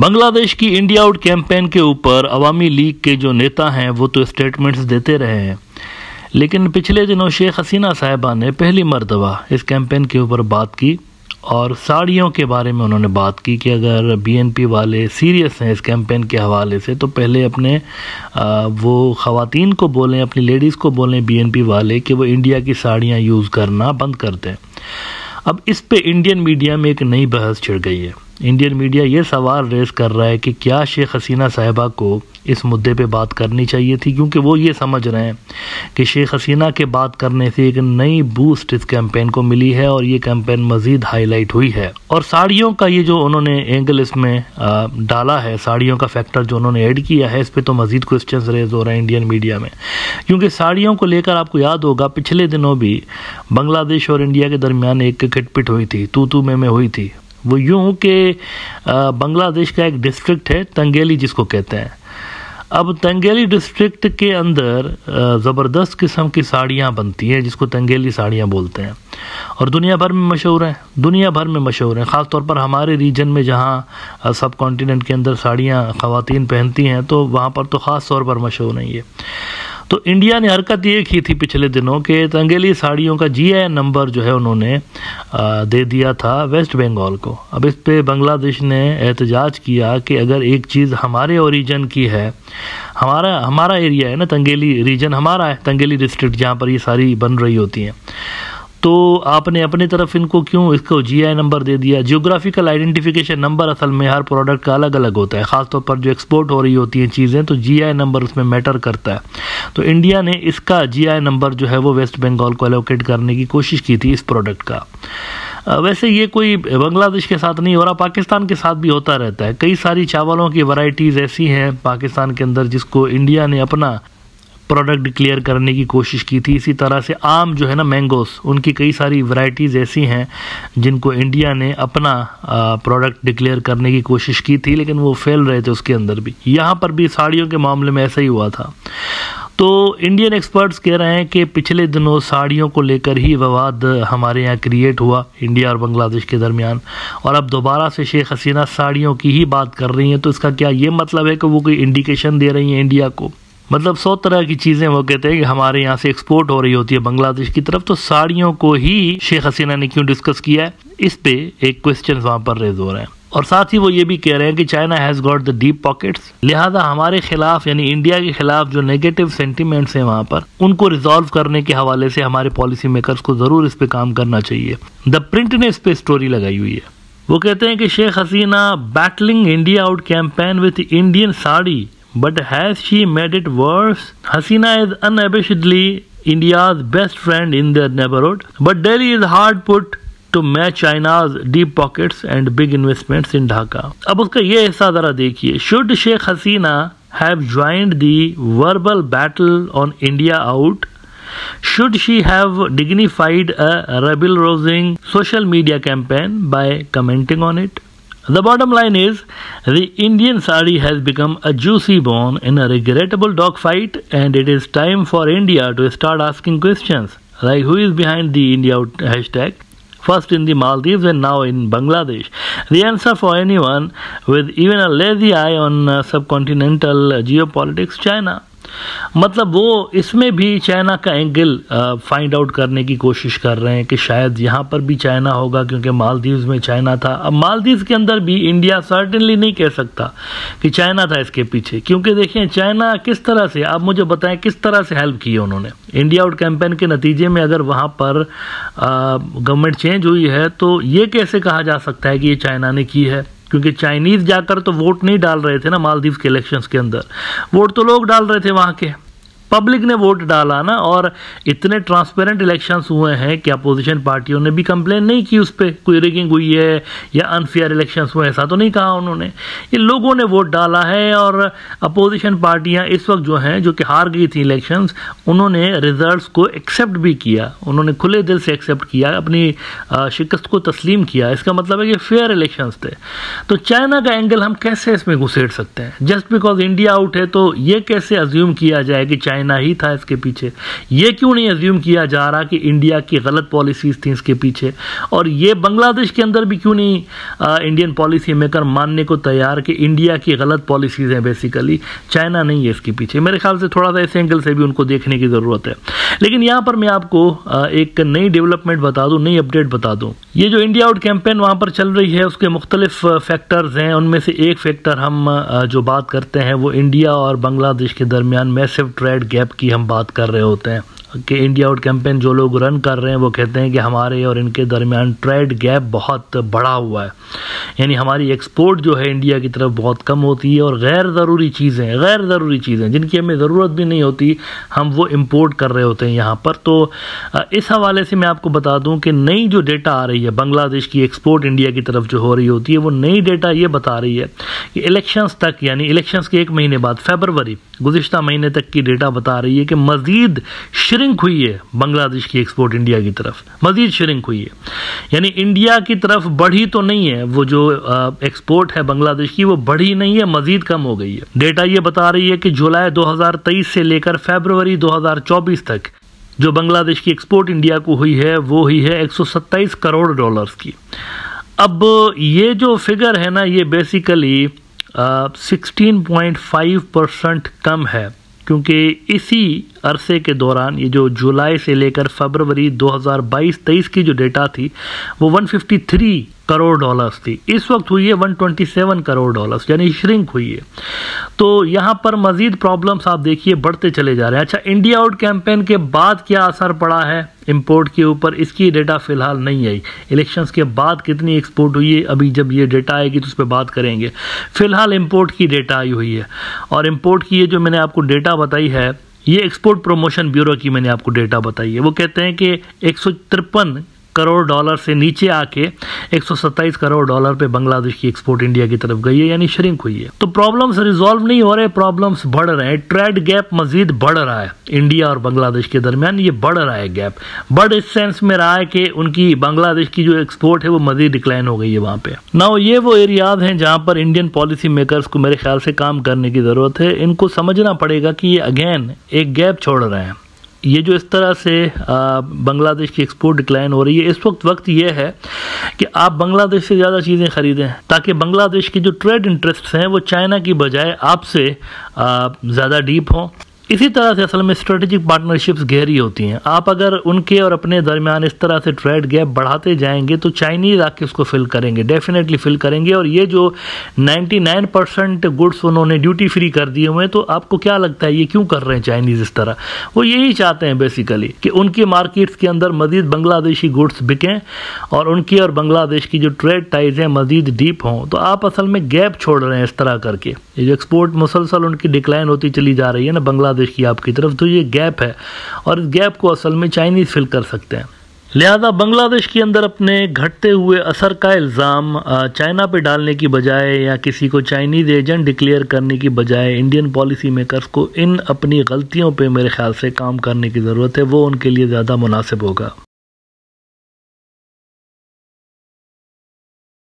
बांग्लादेश की India out campaign के ऊपर अवामी लीग के जो नेता हैं वो तो स्टेटमेंट्स देते रहे हैं। लेकिन पिछले दिनों शेख हसीना साहिबा ने पहली मरतबा इस कैंपेन के ऊपर बात की और साड़ियों के बारे में उन्होंने बात की कि अगर बीएनपी वाले सीरियस हैं इस कैंपेन के हवाले से तो पहले अपने आ, वो ख़वातीन को बोलें अपनी लेडीज़ को बोलें बीएनपी वाले कि वो इंडिया की साड़ियाँ यूज़ करना बंद कर दें। अब इस पे इंडियन मीडिया में एक नई बहस छिड़ गई है। इंडियन मीडिया ये सवाल रेस कर रहा है कि क्या शेख हसीना साहिबा को इस मुद्दे पे बात करनी चाहिए थी? क्योंकि वो ये समझ रहे हैं कि शेख हसीना के बात करने से एक नई बूस्ट इस कैंपेन को मिली है और ये कैंपेन मज़ीद हाईलाइट हुई है। और साड़ियों का ये जो उन्होंने एंगल इसमें डाला है साड़ियों का फैक्टर जो उन्होंने ऐड किया है इस पर तो मज़ीद क्वेश्चन रेज हो रहे हैं इंडियन मीडिया में। क्योंकि साड़ियों को लेकर आपको याद होगा पिछले दिनों भी बांग्लादेश और इंडिया के दरमियान एक किटपिट हुई थी तू तू में, हुई थी। वो यूँ कि बांग्लादेश का एक डिस्ट्रिक्ट है, तंगेली जिसको कहते हैं। अब तंगेली डिस्ट्रिक्ट के अंदर ज़बरदस्त किस्म की साड़ियाँ बनती हैं, जिसको तंगेली साड़ियाँ बोलते हैं। और दुनिया भर में मशहूर हैं, दुनिया भर में मशहूर हैं। ख़ास तौर पर हमारे रीजन में जहाँ सब कॉन्टिनेंट के अंदर साड़ियाँ, ख़वातीन पहनती हैं तो वहाँ पर तो ख़ास तौर पर मशहूर हैं ये। तो इंडिया ने हरकत ये की थी पिछले दिनों के तंगेली साड़ियों का जी नंबर जो है उन्होंने दे दिया था वेस्ट बंगाल को। अब इस पे बांग्लादेश ने एहतजाज किया कि अगर एक चीज़ हमारे ओरिजन की है, हमारा हमारा एरिया है ना तंगेली रीजन हमारा है, तंगेली डिस्ट्रिक्ट जहाँ पर ये सारी बन रही होती हैं। तो आपने अपनी तरफ़ इनको क्यों इसको जीआई नंबर दे दिया? जियोग्राफिकल आइडेंटिफिकेशन नंबर असल में हर प्रोडक्ट का अलग अलग होता है। ख़ासतौर पर जो एक्सपोर्ट हो रही होती हैं चीज़ें तो जीआई नंबर उसमें मैटर करता है। तो इंडिया ने इसका जीआई नंबर जो है वो वेस्ट बंगाल को एलोकेट करने की कोशिश की थी इस प्रोडक्ट का। वैसे ये कोई बांग्लादेश के साथ नहीं हो रहा पाकिस्तान के साथ भी होता रहता है। कई सारी चावलों की वैरायटीज़ ऐसी हैं पाकिस्तान के अंदर जिसको इंडिया ने अपना प्रोडक्ट डिक्लेयर करने की कोशिश की थी। इसी तरह से आम जो है ना मैंगोस उनकी कई सारी वैरायटीज़ ऐसी हैं जिनको इंडिया ने अपना प्रोडक्ट डिक्लेयर करने की कोशिश की थी, लेकिन वो फेल रहे थे उसके अंदर भी। यहाँ पर भी साड़ियों के मामले में ऐसा ही हुआ था। तो इंडियन एक्सपर्ट्स कह रहे हैं कि पिछले दिनों साड़ियों को लेकर ही विवाद हमारे यहाँ क्रिएट हुआ इंडिया और बांग्लादेश के दरमियान। और अब दोबारा से शेख हसीना साड़ियों की ही बात कर रही हैं तो इसका क्या ये मतलब है कि वो कोई इंडिकेशन दे रही हैं इंडिया को? मतलब सौ तरह की चीज़ें वो कहते हैं कि हमारे यहाँ से एक्सपोर्ट हो रही होती है बांग्लादेश की तरफ़ तो साड़ियों को ही शेख हसीना ने क्यों डिस्कस किया है? इस पे एक क्वेश्चन वहाँ पर रेज हो रहे हैं। और साथ ही वो ये भी कह रहे हैं कि China has got the deep pockets लिहाजा हमारे खिलाफ, यानी इंडिया के खिलाफ जो नेगेटिव सेंटिमेंट्स हैं वहाँ पर, उनको रिजॉल्व करने के हवाले से हमारे पॉलिसी मेकर्स को ज़रूर इस पे काम करना चाहिए। द प्रिंट ने इस पे स्टोरी लगाई हुई है। वो कहते हैं कि Sheikh Hasina battling India out campaign with Indian sari But has she made it worse? Hasina is unabashedly India's best friend in the neighborhood, but Delhi is hard put to match China's deep pockets and big investments in Dhaka. अब उसका ये हिस्सा ज़रा देखिए Should Sheikh Hasina have joined the verbal battle on India out? Should she have dignified a rebel rousing social media campaign by commenting on it? The bottom line is the Indian sari has become a juicy bone in a regrettable dogfight, and it is time for India to start asking questions like who is behind the India hashtag, first in the Maldives and now in Bangladesh. The answer for anyone with even a lazy eye on uh, subcontinental geopolitics China. मतलब वो इसमें भी China का angle find out करने की कोशिश कर रहे हैं कि शायद यहाँ पर भी चाइना होगा, क्योंकि मालदीव्स में चाइना था। अब मालदीव्स के अंदर भी इंडिया सर्टनली नहीं कह सकता कि चाइना था इसके पीछे, क्योंकि देखिए, चाइना किस तरह से, आप मुझे बताएँ किस तरह से हेल्प की उन्होंने। इंडिया आउट कैंपेन के नतीजे में अगर वहाँ पर गवर्नमेंट चेंज हुई है तो ये कैसे कहा जा सकता है कि ये चाइना ने की है? क्योंकि चाइनीज़ जाकर तो वोट नहीं डाल रहे थे ना मालदीव के इलेक्शंस के अंदर। वोट तो लोग डाल रहे थे वहाँ के। पब्लिक ने वोट डाला ना, और इतने ट्रांसपेरेंट इलेक्शंस हुए हैं कि अपोजिशन पार्टियों ने भी कंप्लेन नहीं की उस पर कोई रिगिंग हुई है या अनफेयर इलेक्शंस हुए, ऐसा तो नहीं कहा उन्होंने। ये लोगों ने वोट डाला है, और अपोजिशन पार्टियाँ इस वक्त जो हैं, जो कि हार गई थी इलेक्शंस उन्होंने रिजल्ट्स को एक्सेप्ट भी किया। उन्होंने खुले दिल से एक्सेप्ट किया, अपनी शिकस्त को तस्लीम किया। इसका मतलब है कि फेयर इलेक्शंस थे। तो चाइना का एंगल हम कैसे इसमें घुसेड़ सकते हैं? जस्ट बिकॉज़ इंडिया आउट है तो ये कैसे अज्यूम किया जाए कि चाइना चाइना ही था इसके पीछे। ये क्यों नहीं एज्यूम किया जा रहा कि इंडिया की गलत पॉलिसीज़ थी इसके पीछे? और ये बांग्लादेश के अंदर भी क्यों नहीं आ, इंडियन पॉलिसी मेकर मानने को तैयार कि इंडिया की गलत पॉलिसीज़ हैं बेसिकली चाइना नहीं है इसके पीछे। मेरे ख्याल से थोड़ा सा इस एंगल से भी उनको देखने की ज़रूरत है। लेकिन यहाँ पर मैं आपको एक नई डेवलपमेंट बता दूँ नई अपडेट बता दूँ। ये जो इंडिया आउट कैंपेन वहाँ पर चल रही है उसके मुख्तलिफ़ फैक्टर्स हैं। उनमें से एक फैक्टर हम जो बात करते हैं वो इंडिया और बांग्लादेश के दरमियान मैसिव ट्रेड गैप की हम बात कर रहे होते हैं। कि इंडिया आउट कैंपेन जो लोग रन कर रहे हैं, वो कहते हैं कि हमारे और इनके दरमियान ट्रेड गैप बहुत बढ़ा हुआ है। यानी हमारी एक्सपोर्ट जो है इंडिया की तरफ़ बहुत कम होती है और गैर ज़रूरी चीज़ें गैर ज़रूरी चीज़ें, जिनकी हमें ज़रूरत भी नहीं होती, हम वो इम्पोर्ट कर रहे होते हैं यहाँ पर। तो इस हवाले से मैं आपको बता दूँ कि नई जो डेटा आ रही है, बांग्लादेश की एक्सपोर्ट इंडिया की तरफ़ जो हो रही होती है, वो नई डेटा ये बता रही है कि इलेक्शंस तक, यानी इलेक्शंस के एक महीने बाद फेबरवरी गुजशत महीने तक की डेटा बता रही है कि मज़ीद श्रिंक हुई है बांग्लादेश की एक्सपोर्ट इंडिया की तरफ़। मज़ीद श्रिंक हुई है। यानी इंडिया की तरफ़ बढ़ी तो नहीं है, वो जो एक्सपोर्ट है बांग्लादेश की, वो बढ़ी नहीं है, मज़ीद कम हो गई है। डेटा ये बता रही है कि जुलाई 2023 से लेकर फेबरवरी 2024 तक जो बांग्लादेश की एक्सपोर्ट इंडिया को हुई है, वो हुई है एक सौ सत्ताईस करोड़ डॉलर्स की। अब ये जो फिगर है ना, ये basically sixteen point five percent कम है। क्योंकि इसी अरसे के दौरान, ये जो जुलाई से लेकर फरवरी 2022-23 की जो डेटा थी, वो 153 करोड़ डॉलर्स थी। इस वक्त हुई है 127 करोड़ डॉलर्स यानी श्रिंक हुई है। तो यहाँ पर मजीद प्रॉब्लम्स आप देखिए, बढ़ते चले जा रहे हैं। अच्छा इंडिया आउट कैंपेन के बाद क्या असर पड़ा है? इंपोर्ट के ऊपर, इसकी डेटा फ़िलहाल नहीं आई। इलेक्शंस के बाद कितनी एक्सपोर्ट हुई है, अभी जब ये डेटा आएगी तो उस पर बात करेंगे। फ़िलहाल इम्पोर्ट की डेटा आई हुई है। और इम्पोर्ट की ये जो मैंने आपको डेटा बताई है, ये एक्सपोर्ट प्रमोशन ब्यूरो की मैंने आपको डेटा बताई है। वो कहते हैं कि एक सौ तिरपन करोड़ डॉलर से नीचे आके एक सौ सत्ताईस करोड़ डॉलर पे बांग्लादेश की एक्सपोर्ट इंडिया की तरफ़ गई है, यानी श्रिंक हुई है। तो प्रॉब्लम्स रिजॉल्व नहीं हो रहे प्रॉब्लम्स बढ़ रहे हैं। ट्रेड गैप मजीद बढ़ रहा है। इंडिया और बांग्लादेश के दरमियान ये बढ़ रहा है गैप बढ़ इस सेंस में रहा है कि उनकी बांग्लादेश की जो एक्सपोर्ट है, वो मजीद डिक्लाइन हो गई है वहाँ पे। ना ये वो एरियाज़ हैं जहाँ पर इंडियन पॉलिसी मेकर्स को मेरे ख्याल से काम करने की ज़रूरत है। इनको समझना पड़ेगा कि ये अगेन एक गैप छोड़ रहे हैं। ये जो इस तरह से बांग्लादेश की एक्सपोर्ट डिक्लाइन हो रही है, इस वक्त वक्त ये है कि आप बांग्लादेश से ज़्यादा चीज़ें ख़रीदें, ताकि बांग्लादेश के जो ट्रेड इंटरेस्ट हैं, वो चाइना की बजाय आपसे ज़्यादा डीप हों। इसी तरह से असल में स्ट्रेटेजिक पार्टनरशिप्स गहरी होती हैं। आप अगर उनके और अपने दरमियान इस तरह से ट्रेड गैप बढ़ाते जाएँगे तो चाइनीज़ आके उसको फिल करेंगे डेफिनेटली फिल करेंगे। और ये जो 99 परसेंट गुड्स उन्होंने ड्यूटी फ्री कर दिए हुए हैं तो आपको क्या लगता है, ये क्यों कर रहे हैं चाइनीज़ इस तरह? वो यही चाहते हैं बेसिकली कि उनकी मार्केट्स के अंदर मजीद बांग्लादेशी गुड्स बिकें और उनकी और बांग्लादेश की जो ट्रेड टाइज हैं, मजीद डीप हों। तो आप असल में गैप छोड़ रहे हैं इस तरह करके। ये जो एक्सपोर्ट मुसलसल उनकी डिक्लाइन होती चली जा रही है ना, बांग्लादेश बांग्लादेश की आपकी तरफ़ तो ये गैप है और इस गैप को असल में चाइनीज़ फिल कर सकते हैं। लिहाजा बांग्लादेश के अंदर अपने घटते हुए असर का इल्ज़ाम चाइना पे डालने की बजाय या किसी को चाइनीज़ एजेंट डिक्लेयर करने की बजाय इंडियन पॉलिसी मेकर्स को इन अपनी गलतियों पे मेरे ख्याल से काम करने की ज़रूरत है, वो उनके लिए ज़्यादा मुनासिब होगा।